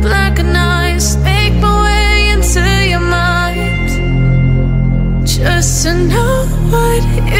black and Make my way into your mind. Just to know what